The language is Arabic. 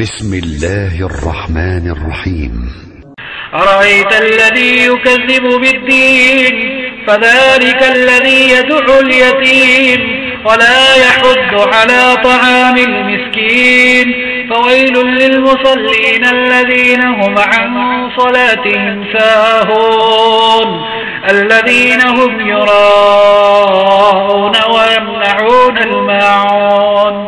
بسم الله الرحمن الرحيم. أرأيت الذي يكذب بالدين؟ فذلك الذي يدعو اليتيم. ولا يحض على طعام المسكين. فويل للمصلين الذين هم عن صلاتهم ساهون. الذين هم يراءون ويمنعون الماعون.